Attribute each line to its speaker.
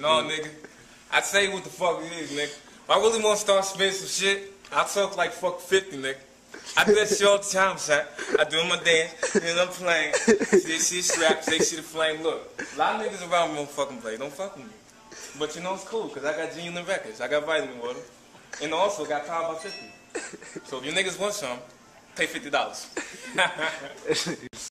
Speaker 1: No, nigga. I tell you what the fuck it is, nigga. If I really want to start spending some shit, I talk like fuck 50, nigga. I do that shit all the time, son. I do my dance, and I'm playing. They see straps, they see the flame. Look, a lot of niggas around me don't fucking play. Don't fuck with me. But you know it's cool, because I got G-Unit records. I got vitamin water. And also got power by 50. So if you niggas want some, pay $50.